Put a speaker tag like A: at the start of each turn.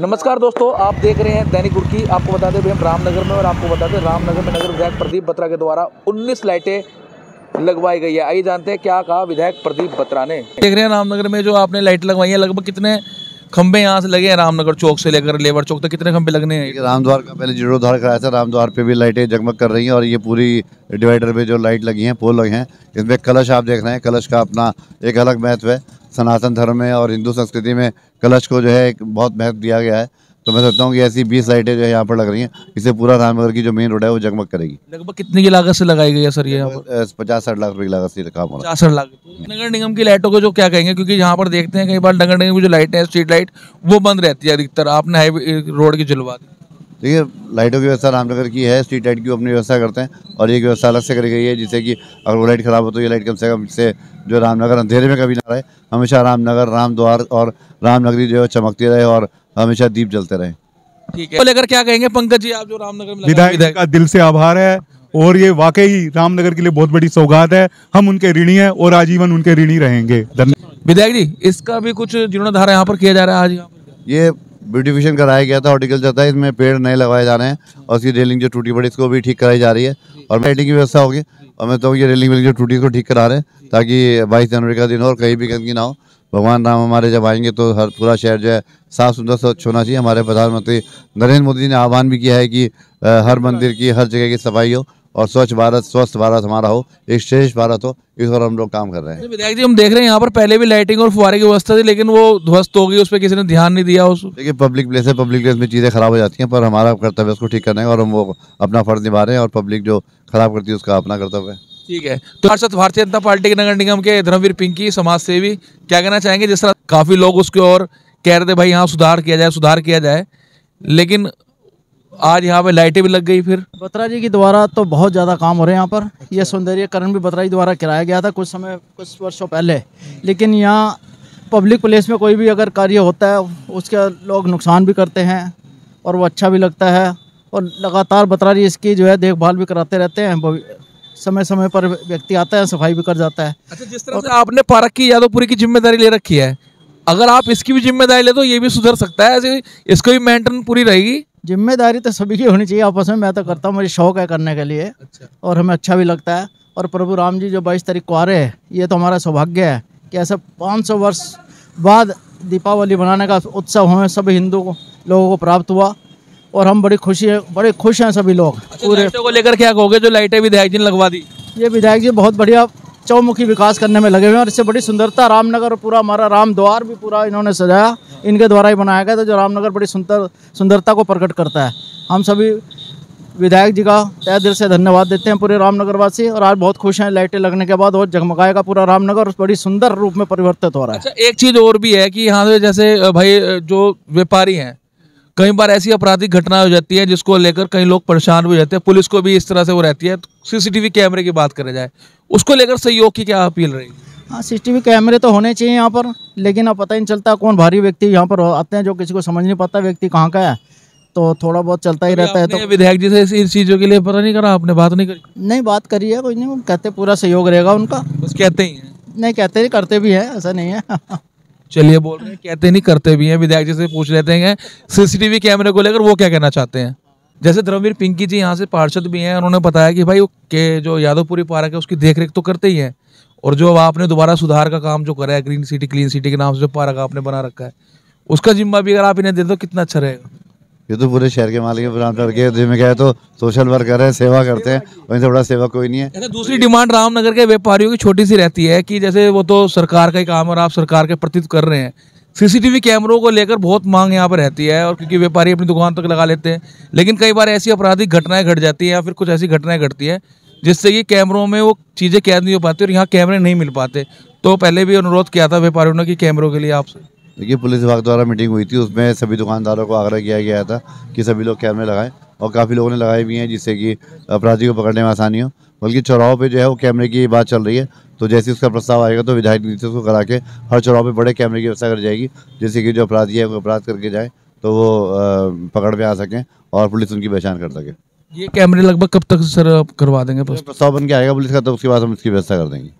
A: नमस्कार दोस्तों आप देख रहे हैं दैनिक गुड़की आपको बता दें भी हम रामनगर में और आपको बता दें रामनगर में नगर विधायक प्रदीप बत्रा के द्वारा 19 लाइटें लगवाई गई है। आइए जानते हैं क्या कहा विधायक प्रदीप बत्रा ने। देख रहे हैं रामनगर में जो आपने लाइट लगवाई है लगभग कितने खंबे यहाँ से लगे हैं रामनगर चौक से लेकर लेबर चौक तक? कितने खंबे लगने हैं?
B: रामद्वार का पहले जीर्णोद्धार कराया था रामद्वार पे भी लाइटें जगमग कर रही हैं और ये पूरी डिवाइडर पे जो लाइट लगी हैं पोल लगे हैं इसमें कलश आप देख रहे हैं कलश का अपना एक अलग महत्व है। सनातन धर्म में और हिंदू संस्कृति में कलश को जो है एक बहुत महत्व दिया गया है। तो मैं सोचता हूँ कि ऐसी बीस लाइटें जो है यहाँ पर लग रही हैं इससे पूरा रामनगर की जो मेन रोड है वो जगमग करेगी।
A: लगभग कितने की लागत से लगाई गई है सर ये
B: पचास साठ लाख रुपए की लागत से काम हो है।
A: पचास लाख। नगर निगम की लाइटों को जो क्या कहेंगे क्योंकि यहाँ पर देखते हैं कई बार नगर निगम की जो लाइटें हैं स्ट्रीट लाइट वो बंद रहती है अधिकतर। आपने हाईवे रोड की जलवा दी।
B: देखिए लाइटों की व्यवस्था रामनगर की है स्ट्रीट लाइट की अपनी व्यवस्था करते हैं और ये व्यवस्था अलग से करी गई है जिससे कि अगर वो लाइट खराब हो तो ये लाइट कम से कम से जो रामनगर अंधेरे में कभी ना रहे हमेशा रामनगर रामद्वार और रामनगरी जो है चमकती रहे और हमेशा दीप जलते रहे।
A: ठीक है। तो लेकर क्या कहेंगे पंकज जी आप जो रामनगर में
C: विधायक
A: विधायक
C: का दिल से आभार है और ये वाकई रामनगर के लिए बहुत बड़ी सौगात है। हम उनके ऋणी हैं और आजीवन उनके ऋणी रहेंगे। धन्यवाद।
A: विधायक जी इसका भी कुछ जीर्णोद्धार यहाँ पर किया जा रहा है आज
B: ये ब्यूटिफिकेशन कराया गया था हॉर्टिकल्चर था इसमें पेड़ नए लगाए जा रहे हैं और उसकी रेलिंग जो टूटी पड़ी इसको भी ठीक कराई जा रही है और लाइटिंग की व्यवस्था होगी। और मैं तो ये रेलिंग वेलिंग जो टूटी इसको ठीक करा रहे हैं ताकि बाईस जनवरी का दिन हो और कहीं भी गंदगी ना हो। भगवान राम हमारे जब आएँगे तो हर पूरा शहर जो है साफ़ सुथरा स्वच्छ होना चाहिए। हमारे प्रधानमंत्री नरेंद्र मोदी जी ने आह्वान भी किया है कि हर मंदिर की हर जगह की सफ़ाई हो। और स्वच्छ भारत स्वस्थ भारत हमारा हो एक श्रेष्ठ भारत हो इस पर हम लोग काम कर रहे हैं।
A: विधायक जी हम देख रहे हैं यहाँ पर पहले भी लाइटिंग और फुहारे की व्यवस्था थी लेकिन वो ध्वस्त हो गई उस पर किसी ने ध्यान नहीं दिया उस
B: देखिए पब्लिक प्लेस है पब्लिक प्लेस में चीज़ें खराब हो जाती हैं पर हमारा कर्तव्य है उसको ठीक करने का और हम वो अपना फ़र्ज़ निभा रहे हैं और पब्लिक जो खराब करती है उसका अपना कर्तव्य है।
A: ठीक है। तो पार्षद भारतीय जनता पार्टी के नगर निगम के धर्मवीर पिंकी समाज सेवी क्या कहना चाहेंगे जिस तरह काफ़ी लोग उसके और कह रहे थे भाई यहाँ सुधार किया जाए सुधार किया जाए लेकिन आज यहाँ पे लाइटें भी लग गई फिर।
D: बत्रा जी के द्वारा तो बहुत ज़्यादा काम हो रहे हैं यहाँ पर। यह सौंदर्यकरण भी बत्रा जी द्वारा कराया गया था कुछ समय कुछ वर्षों पहले। लेकिन यहाँ पब्लिक प्लेस में कोई भी अगर कार्य होता है उसके लोग नुकसान भी करते हैं और वो अच्छा भी लगता है। और लगातार बत्रा जी इसकी जो है देखभाल भी कराते रहते हैं समय समय पर व्यक्ति आता है सफ़ाई भी कर जाता है।
A: अच्छा जिस तरह से आपने पार्क की यादवपुरी की ज़िम्मेदारी ले रखी है। अगर आप इसकी भी ज़िम्मेदारी ले तो ये भी सुधर सकता है ऐसे इसको भी मेंटेन पूरी रहेगी।
D: ज़िम्मेदारी तो सभी की होनी चाहिए आपस में। मैं तो करता हूँ मुझे शौक है करने के लिए।
A: अच्छा।
D: और हमें अच्छा भी लगता है। और प्रभु राम जी जो बाईस तारीख को आ रहे हैं ये तो हमारा सौभाग्य है कि ऐसे 500 वर्ष बाद दीपावली मनाने का उत्सव हमें सभी हिंदू लोगों को प्राप्त हुआ। और हम बड़ी खुशी है बड़े खुश हैं सभी लोग।
A: पूरे को लेकर क्या कहोगे? जो लाइटें विधायक जी ने लगवा दी।
D: ये विधायक जी बहुत बढ़िया चौमुखी विकास करने में लगे हुए हैं और इससे बड़ी सुंदरता रामनगर पूरा हमारा राम द्वार भी पूरा इन्होंने सजाया। इनके द्वारा ही बनाया गया था, जो रामनगर बड़ी सुंदर सुंदरता को प्रकट करता है। हम सभी विधायक जी का तय दिल से धन्यवाद देते हैं पूरे रामनगर वासी और आज बहुत खुश हैं, लाइटें लगने के बाद और जगमगाएगा पूरा रामनगर, और बड़ी सुंदर रूप में परिवर्तित हो रहा है।
A: अच्छा एक चीज़ और भी है कि यहाँ जैसे भाई जो व्यापारी हैं कई बार ऐसी आपराधिक घटना हो जाती है जिसको लेकर कई लोग परेशान भी हो जाते हैं। पुलिस को भी इस तरह से वो रहती है। सीसीटीवी कैमरे की बात करें जाए उसको लेकर सहयोग की क्या अपील रहेगी?
D: हाँ सीसीटीवी कैमरे तो होने चाहिए यहाँ पर लेकिन अब पता ही नहीं चलता कौन भारी व्यक्ति यहाँ पर आते हैं जो किसी को समझ नहीं पाता व्यक्ति कहाँ का है। तो थोड़ा बहुत चलता ही रहता है तो
A: विधायक जी से इस- इस चीज़ों के लिए पता नहीं करा आपने बात नहीं करी?
D: नहीं बात करी है कोई नहीं कहते पूरा सहयोग रहेगा उनका।
A: बस कहते ही हैं।
D: नहीं कहते नहीं करते भी है ऐसा नहीं है।
A: चलिए बोल रहे हैं, कहते नहीं, करते भी हैं। विधायक जी से पूछ लेते हैं, सीसीटीवी कैमरे को लेकर वो क्या कहना चाहते हैं? जैसे धर्मवीर पिंकी जी यहाँ से पार्षद भी हैं, उन्होंने बताया कि भाई के जो यादवपुरी पार्क है, उसकी देखरेख तो करते ही है। और जो आपने दोबारा सुधार का काम जो करा है ग्रीन सिटी क्लीन सिटी के नाम से जो पार्क आपने बना रखा है, उसका जिम्मा भी अगर आप इन्हें दे दो, कितना अच्छा रहेगा।
B: ये तो पूरे शहर के मालिक हैं रामनगर के जिसमें क्या है तो सोशल वर्कर है, सेवा करते हैं और इनसे बड़ा सेवा कोई नहीं है।
A: अच्छा दूसरी डिमांड रामनगर के व्यापारियों की छोटी सी रहती है कि जैसे वो तो सरकार का ही काम और आप सरकार के प्रति कर रहे हैं। सीसीटीवी कैमरों को लेकर बहुत मांग यहाँ पर रहती है और क्योंकि व्यापारी अपनी दुकान तक लगा लेते हैं, लेकिन कई बार ऐसी आपराधिक घटनाएँ घट जाती है या फिर कुछ ऐसी घटनाएँ घटती है, जिससे कि कैमरों में वो चीज़ें कैद नहीं हो पाती और यहाँ कैमरे नहीं मिल पाते। तो पहले भी अनुरोध किया था व्यापारियों ने कि कैमरों के लिए आपसे
B: देखिए पुलिस विभाग द्वारा मीटिंग हुई थी उसमें सभी दुकानदारों को आग्रह किया गया था कि सभी लोग कैमरे लगाएँ और काफ़ी लोगों ने लगाए भी हैं जिससे कि अपराधी को पकड़ने में आसानी हो। बल्कि चौराहों पे जो है वो कैमरे की बात चल रही है तो जैसे ही उसका प्रस्ताव आएगा तो विधायक नीति उसको करा के हर चौराहों पे बड़े कैमरे की व्यवस्था कर जाएगी जिससे कि जो अपराधी है वो अपराध करके जाए तो वो पकड़ में आ सकें और पुलिस उनकी पहचान कर सके।
A: ये कैमरे लगभग कब तक सर करवा देंगे
B: प्रस्ताव बन के आएगा पुलिस का तो उसके बाद हम इसकी व्यवस्था कर देंगे।